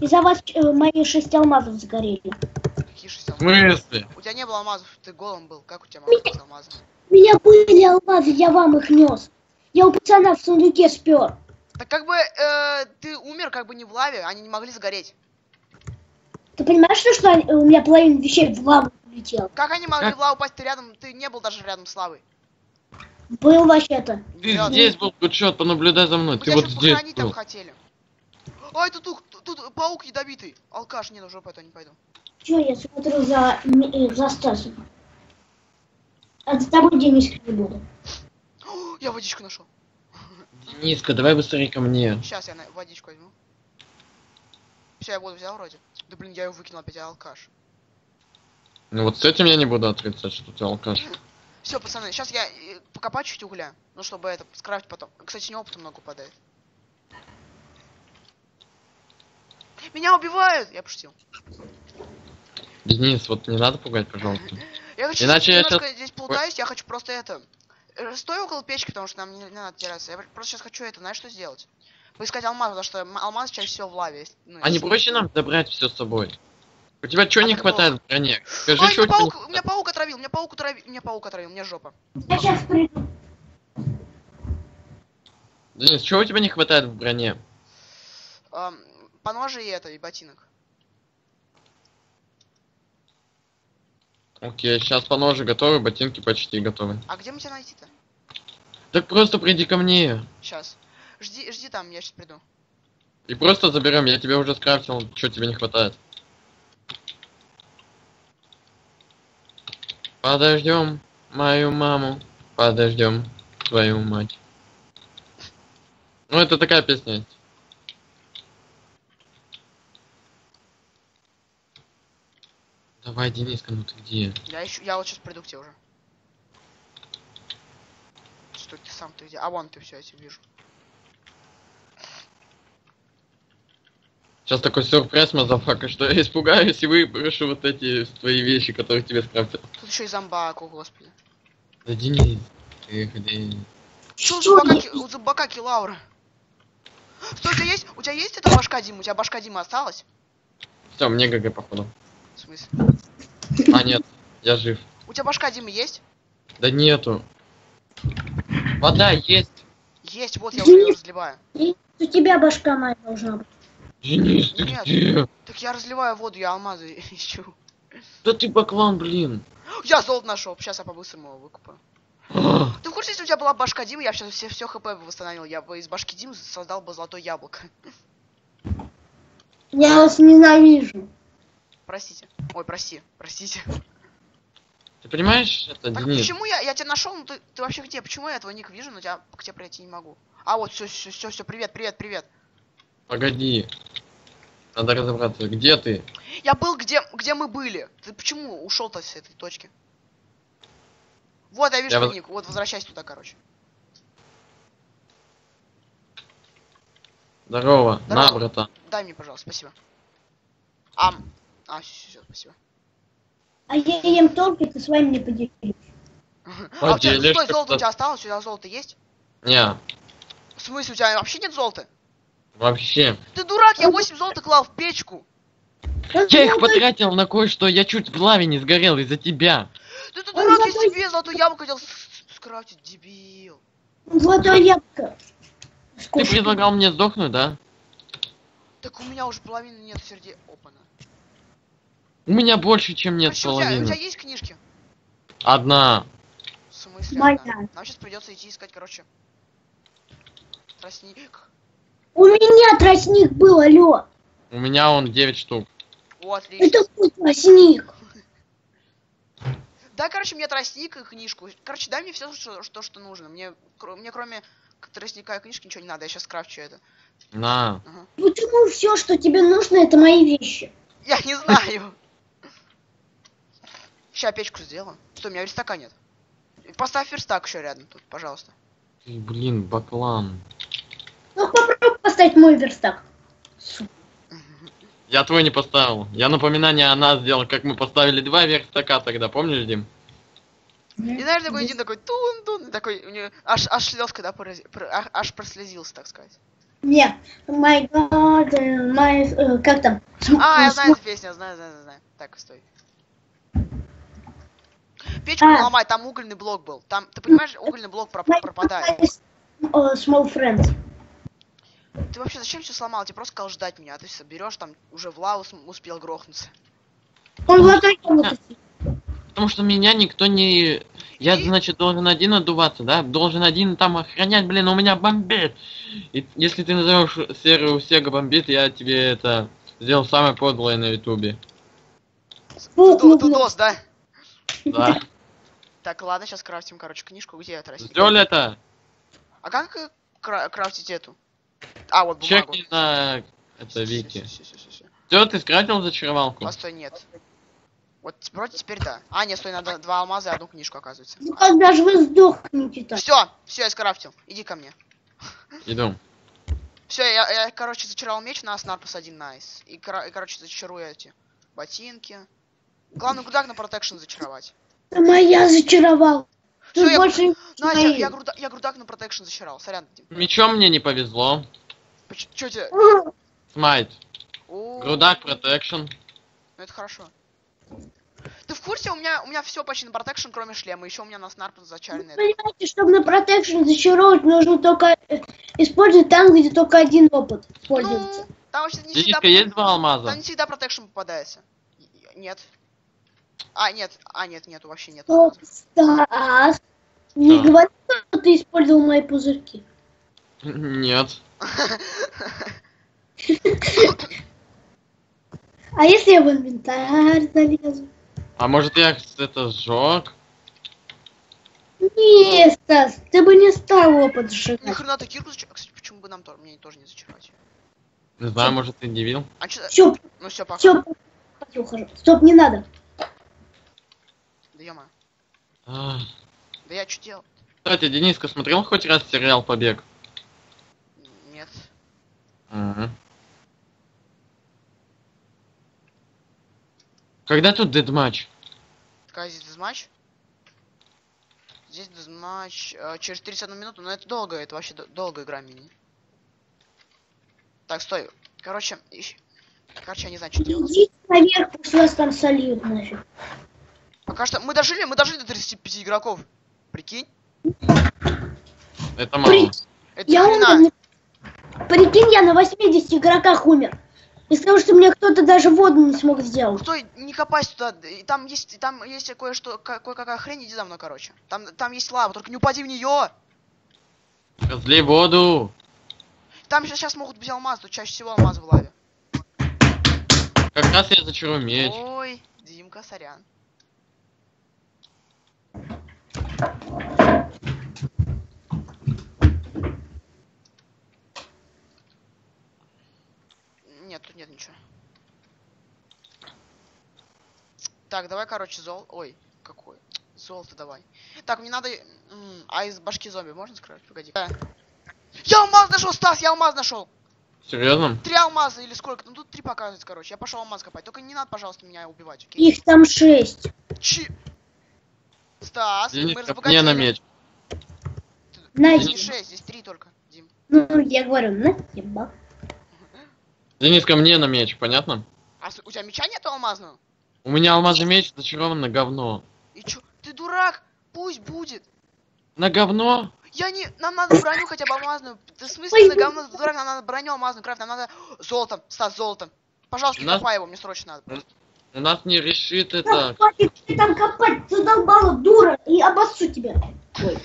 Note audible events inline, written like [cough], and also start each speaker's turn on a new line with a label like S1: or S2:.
S1: Из-за вас э, мои шесть алмазов сгорели.
S2: Какие шесть алмазов?
S3: смысле?
S2: У тебя не было алмазов, ты голым был. Как у тебя могут быть алмазы?
S1: У меня были алмазы, я вам их нес. Я у пацана в сундуке спер.
S2: Так как бы э, ты умер как бы не в лаве, они не могли сгореть.
S1: Ты понимаешь, что, что они- у меня половина вещей в лаву улетела?
S2: Как они могли
S3: Как?
S2: в лаву упасть? Ты рядом, ты не был даже рядом с лавой.
S1: Был вообще-то.
S3: Ты
S2: Нет.
S3: здесь был, Гудшот, понаблюдай за мной.
S2: Мы
S3: Ты вот здесь
S2: похоронить там
S3: был.
S2: хотели. Ай, тут, ух, тут, паук ядовитый. Алкаш, не, ну жопу это не пойду.
S1: Че, я смотрю за, э, за Стасом. А за тобой, Денис, не буду.
S2: О, Я водичку нашел.
S3: Дениска, давай быстрее ко мне.
S2: Сейчас я на- водичку возьму. Все, я воду взял вроде. Да блин, я его выкинул опять, я алкаш.
S3: Ну вот с этим я не буду отрицать, что ты алкаш.
S2: Все, пацаны, сейчас я э, покопаю чуть угля. Ну, чтобы это, скрафтить потом. Кстати, не опыта много упадает. Меня убивают! Я пошутил.
S3: Денис, вот не надо пугать, пожалуйста. [clears throat]
S2: Я хочу
S3: Иначе я
S2: немножко здесь плутаюсь, я хочу просто это... Стой около печки, потому что нам не, не надо теряться. Я просто сейчас хочу это, знаешь, что сделать? Поискать алмаз, потому что алмаз чаще всего в лаве есть. Ну,
S3: А не проще нам забрать все с собой? У тебя чего
S2: А
S3: не хватает в броне? Скажи,
S2: Ой,
S3: чего не
S2: паук, меня паук отравил, меня паук отравил, меня паук отравил, мне жопа.
S1: Я сейчас приду.
S3: Денис, чего у тебя не хватает в броне?
S2: Ам, по ноже и это, и ботинок.
S3: Окей, сейчас по ноже готовы, ботинки почти готовы.
S2: А где мы тебя найти-то?
S3: Так просто приди ко мне.
S2: Сейчас. Жди, жди там, я сейчас приду.
S3: И просто заберем, я тебе уже скрафтил, что тебе не хватает. Подождем мою маму, подождем твою мать. Ну это такая песня есть. Давай, Дениска, ну ты где?
S2: Я ищу, я вот сейчас приду к тебе уже. Что ты сам ты где? А вон ты все, я тебя вижу.
S3: Сейчас такой сюрприз, motherfucker, что я испугаюсь и выброшу вот эти твои вещи, которые тебе скрафтил.
S2: Тут еще и зомбак, о господи.
S3: Да Денис, ты где?
S2: Что у
S1: Что
S2: зомбака, у зомбака kill aura? Стой, у тебя есть, у тебя есть эта башка Дима? У тебя башка Дима осталась?
S3: Все, мне GG походу.
S2: Смысле?
S3: А нет, я жив.
S2: У тебя башка Димы есть?
S3: Да нету. Вода есть.
S2: Есть, вот я уже ее разливаю.
S1: У тебя башка моя должна быть.
S3: Денис, ты
S2: Нет.
S3: где?
S2: Так я разливаю воду, я алмазы [laughs] ищу.
S3: Да ты баклан, блин.
S2: Я золото нашел, сейчас я по-быстрому его выкупаю. Ты в курсе, если у тебя была башка Димы, я сейчас все, все хп бы восстановил. Я бы из башки Димы создал бы золотое яблоко.
S1: Я вас ненавижу.
S2: Простите. Ой, прости, простите.
S3: Ты понимаешь это,
S2: Так
S3: Денис?
S2: почему я, я тебя нашел, ну ты, ты вообще где? Почему я этого ник вижу, но тебя, к тебе пройти не могу? А вот, все, все, все, все, привет, привет, привет.
S3: Погоди. Надо разобраться, где ты?
S2: Я был где, где мы были. Ты почему ушел-то с этой точки? Вот, я вижу
S3: Я
S2: твой ник. Вот, возвращайся туда, короче.
S3: Здорово. На,
S2: Здорово.
S3: братан.
S2: Дай мне, пожалуйста, спасибо. Ам. А, все, все, спасибо.
S1: А я ем только, ты с вами не поделюсь.
S2: А у тебя,
S3: Поделишь
S2: стой, золото у тебя осталось? У тебя золото есть?
S3: Не,
S2: В смысле, у тебя вообще нет золота?
S3: вообще.
S2: Ты дурак, я 8 золота клал в печку.
S3: Я их потратил на кое-что, я чуть в лаве не сгорел из-за тебя.
S2: Да ты дурак, я себе золотое яблоко хотел скрафтить, дебил.
S1: Золотое яблоко.
S3: Ты предлагал мне сдохнуть, да?
S2: Так у меня уже половины нет сердец. Опана.
S3: У меня больше, чем нет
S2: Короче, у тебя, у
S3: половины.
S2: тебя есть книжки?
S3: Одна.
S2: В смысле?
S1: Моя.
S2: одна? Нам сейчас придется идти искать, короче. Тростник.
S1: У меня тростник был, алло.
S3: У меня он 9 штук.
S2: О, отлично.
S1: Это мой тростник.
S2: Да, короче, мне тростник и книжку. Короче, дай мне все, что, что, что нужно. Мне, кро- мне кроме тростника и книжки ничего не надо. Я сейчас крафчу это.
S3: На.
S2: Ага.
S1: Почему все, что тебе нужно, это мои вещи?
S2: Я не знаю. Сейчас печку сделаю. Что, у меня верстака нет. Поставь верстак еще рядом тут, пожалуйста.
S3: Блин, баклан.
S1: Ну попробуй поставить мой верстак.
S3: Я твой не поставил. Я напоминание о нас сделал, как мы поставили два верстака тогда, помнишь, Дим?
S2: И знаешь, такой один такой тун-тун, такой, у него аж, аж слезка, да, порази- про- аж прослезился, так сказать.
S1: Не, my god, э, my, э, как там?
S2: А, я знаю эту песню, знаю, знаю, знаю. Так, стой. Печку
S1: А.
S2: ломай, там угольный блок был. Там, ты понимаешь, угольный блок проп- пропадает.
S1: small friends.
S2: Ты вообще зачем все сломал? Тебе просто сказал ждать меня, а ты все берешь там уже в лаву успел грохнуться.
S1: Он в сидит.
S3: Потому что меня никто не... Я,
S2: И?
S3: значит, должен один отдуваться, да? Должен один там охранять, блин, у меня бомбит. И если ты назовешь серию Сега бомбит, я тебе это сделал самое подлое на ютубе.
S2: Дудос, да?
S3: Да.
S2: Так, ладно, сейчас крафтим, короче, книжку. Где это? Растение?
S3: Сделали это?
S2: А как э, кра- крафтить эту? А, вот бумагу.
S3: Чекни на это Вики. Все, ты скрафтил зачаровалку?
S2: Постой, нет. Вот вроде теперь да. А, нет, стой, надо два алмаза и одну книжку, оказывается.
S1: Ну, когда же вы сдохнете так?
S2: Все, все, я скрафтил. Иди ко мне.
S3: Иду.
S2: Все, я, я, короче, зачаровал меч на Снарпус 1 найс. И, кора- и, короче, зачарую эти ботинки. Главное, грудак на протекшн зачаровать.
S1: Моя зачаровал.
S2: Всё,
S1: Ты
S2: я-
S1: больше не
S2: Настя, я,
S1: мои.
S2: я, груда- я грудак на protection зачаровал. Сорян.
S3: Мечом мне не повезло.
S2: Поч- Чё тебе?
S3: Smite.
S2: О,
S3: Грудак, protection.
S2: Ну это хорошо. Ты в курсе, у меня, у меня все почти на protection, кроме шлема. Еще у меня на Sharpness зачаренный.
S1: Понимаете, чтобы на protection зачаровать, нужно только э, использовать там, где только один опыт используется.
S2: Ну, там вообще не всегда...
S3: Дениска, есть два алмаза?
S2: Там не всегда protection попадается. Нет. А, нет, а, нет, нету, вообще нет.
S1: Стоп, Стас, не говори, что ты использовал мои пузырьки.
S3: Нет.
S1: А если я в инвентарь залезу?
S3: А может я это сжег?
S1: Не, Стас, ты бы не стал опыт сжигать.
S2: Нахрена ты кирку зачаровал? Кстати, почему бы нам тоже, мне тоже не зачаровать?
S3: Не знаю, может ты дебил?
S2: А чё...
S1: Все,
S2: Ну все, пока.
S1: все, ухожу. Стоп, не надо.
S2: Да ё
S3: Ах.
S2: Да я что делал?
S3: Кстати, Дениска смотрел хоть раз сериал «Побег»?
S2: Нет.
S3: Ага. Когда тут дедматч?
S2: Какая здесь дезматч? Здесь дезматч э, через 31 минуту, но это долго, это вообще до- долгая игра мини. Так, стой. Короче, ищ- Короче, я не знаю, что делать.
S1: Идите наверх, пусть вас там сольют нафиг.
S2: Пока что мы дожили, мы дожили до 35 игроков. Прикинь?
S3: Это мало.
S1: При-
S2: Это
S1: Я
S2: хрена.
S1: умер. на- Прикинь, я на 80 игроках умер. Из того, что мне кто-то даже воду не смог сделать.
S2: Стой, не копайся туда. и Там есть, там есть кое-что, ка- кое-какая хрень, иди за мной, короче. Там, там есть лава, только не упади в нее.
S3: Разлей воду.
S2: Там сейчас могут быть алмазы, тут чаще всего алмазы в лаве.
S3: Как раз я зачарую меч.
S2: Ой, Димка, сорян. Нет, тут нет ничего. Так, давай, короче, зол... Ой, какой? Золото давай. Так, мне надо... А из башки зомби можно скрыть? Погоди. Да. Я алмаз нашел, Стас, я алмаз нашел!
S3: Серьезно?
S2: Три алмаза или сколько? Ну тут три показывается, короче. Я пошел алмаз копать. Только не надо, пожалуйста, меня убивать, окей?
S1: Их там шесть.
S2: Чи... Стас, мы разбогатели.
S3: мне на меч.
S1: На
S2: Здесь не шесть, здесь три только, Дим.
S1: Ну, я говорю, на тебе.
S3: Дениска, мне на меч, понятно?
S2: А у тебя меча нету алмазного?
S3: У меня алмазный меч зачарован на говно.
S2: И чё? Ты дурак! Пусть будет!
S3: На говно?
S2: Я не... Нам надо броню хотя бы алмазную. Ты в смысле на говно, ты дурак? Нам надо броню алмазную крафт, нам надо золотом. Стас, золотом. Пожалуйста, не
S3: нас-
S2: копай его, мне срочно надо.
S3: Нас не решит это.
S1: Ты там копать, задолбала, дура, и обоссу тебя. Ой.